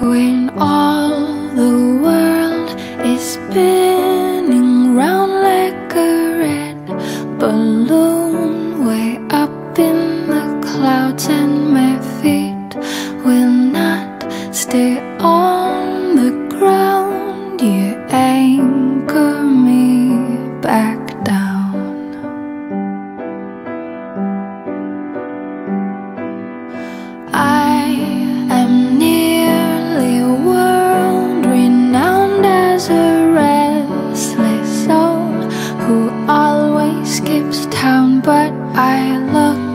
When all the world is spinning round like a red balloon way up in the clouds and my feet will not stay on the ground. You anchor me back but I look